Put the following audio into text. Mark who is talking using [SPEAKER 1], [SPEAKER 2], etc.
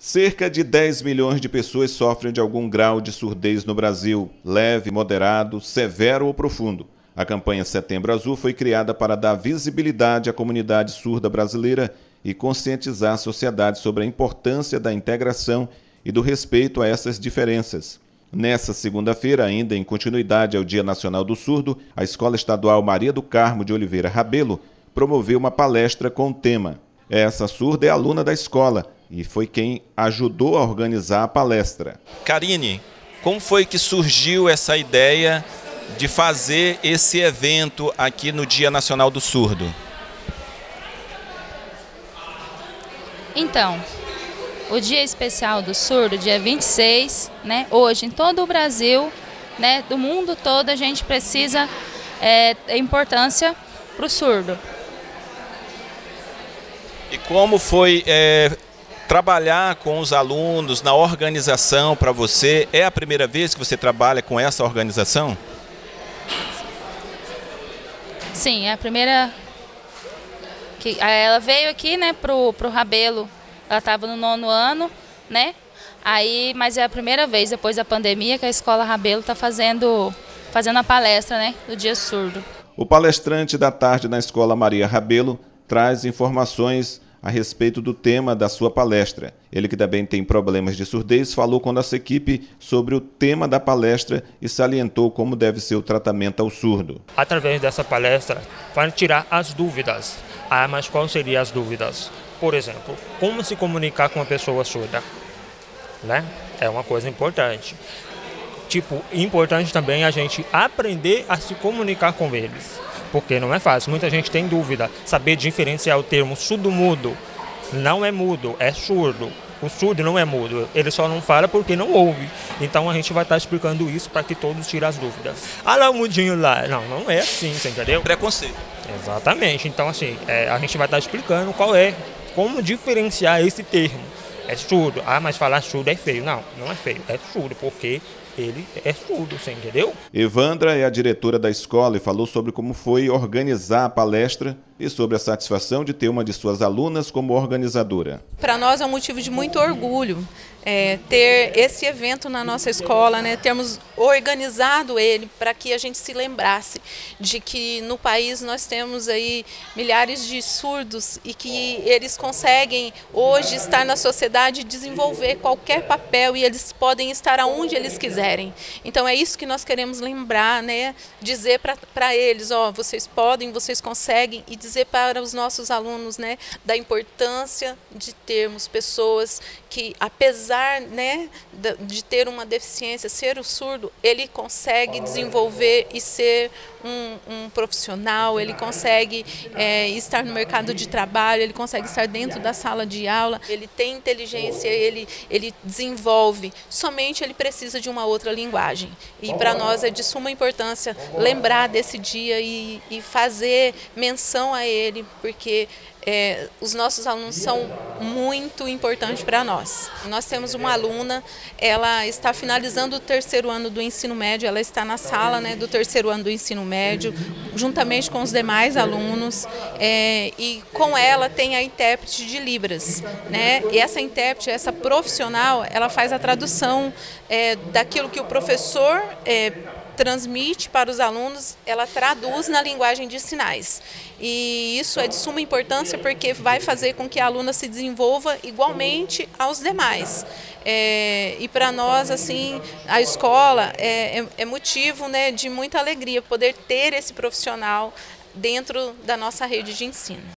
[SPEAKER 1] Cerca de 10 milhões de pessoas sofrem de algum grau de surdez no Brasil, leve, moderado, severo ou profundo. A campanha Setembro Azul foi criada para dar visibilidade à comunidade surda brasileira e conscientizar a sociedade sobre a importância da integração e do respeito a essas diferenças. Nessa segunda-feira, ainda em continuidade ao Dia Nacional do Surdo, a Escola Estadual Maria do Carmo de Oliveira Rabelo promoveu uma palestra com o tema. Essa surda é aluna da escola e foi quem ajudou a organizar a palestra.
[SPEAKER 2] Karine, como foi que surgiu essa ideia de fazer esse evento aqui no Dia Nacional do Surdo?
[SPEAKER 3] Então, o Dia Especial do Surdo, dia 26, né, hoje em todo o Brasil, né, do mundo todo, a gente precisa é, importância para o surdo.
[SPEAKER 2] E como foi é, trabalhar com os alunos na organização para você? É a primeira vez que você trabalha com essa organização?
[SPEAKER 3] Sim, é a primeira que ela veio aqui, né, pro pro Rabelo. Ela estava no nono ano, né? Aí, mas é a primeira vez depois da pandemia que a escola Rabelo está fazendo fazendo a palestra, né, do Dia Surdo.
[SPEAKER 1] O palestrante da tarde na escola Maria Rabelo traz informações a respeito do tema da sua palestra. Ele que também tem problemas de surdez falou com nossa equipe sobre o tema da palestra e salientou como deve ser o tratamento ao surdo.
[SPEAKER 4] Através dessa palestra, vai tirar as dúvidas. Ah, mas quais seriam as dúvidas? Por exemplo, como se comunicar com uma pessoa surda? Né? É uma coisa importante. Tipo, importante também a gente aprender a se comunicar com eles porque não é fácil. Muita gente tem dúvida. Saber diferenciar o termo surdo-mudo não é mudo, é surdo. O surdo não é mudo, ele só não fala porque não ouve. Então a gente vai estar explicando isso para que todos tirem as dúvidas. Ah lá o mudinho lá. Não, não é assim, você entendeu?
[SPEAKER 2] Preconceito.
[SPEAKER 4] Exatamente. Então assim, é, a gente vai estar explicando qual é, como diferenciar esse termo. É surdo. Ah, mas falar surdo é feio. Não, não é feio, é surdo, porque ele é surdo, você entendeu?
[SPEAKER 1] Evandra é a diretora da escola e falou sobre como foi organizar a palestra e sobre a satisfação de ter uma de suas alunas como organizadora.
[SPEAKER 5] Para nós é um motivo de muito orgulho é, ter esse evento na nossa escola, né, termos organizado ele para que a gente se lembrasse de que no país nós temos aí milhares de surdos e que eles conseguem hoje estar na sociedade e desenvolver qualquer papel e eles podem estar aonde eles quiserem. Então é isso que nós queremos lembrar, né, dizer para eles, ó, vocês podem, vocês conseguem e dizer para os nossos alunos né, da importância de termos pessoas que, apesar né, de ter uma deficiência, ser o surdo, ele consegue desenvolver e ser um, um profissional, ele consegue é, estar no mercado de trabalho, ele consegue estar dentro da sala de aula, ele tem inteligência, ele, ele desenvolve, somente ele precisa de uma outra linguagem. E para nós é de suma importância lembrar desse dia e, e fazer menção a ele, porque é, os nossos alunos são muito importantes para nós. Nós temos uma aluna, ela está finalizando o terceiro ano do ensino médio, ela está na sala né, do terceiro ano do ensino médio, juntamente com os demais alunos, é, e com ela tem a intérprete de Libras. Né? E essa intérprete, essa profissional, ela faz a tradução é, daquilo que o professor é, transmite para os alunos, ela traduz na linguagem de sinais. E isso é de suma importância porque vai fazer com que a aluna se desenvolva igualmente aos demais. É, e para nós, assim, a escola é, é, é motivo né, de muita alegria poder ter esse profissional dentro da nossa rede de ensino.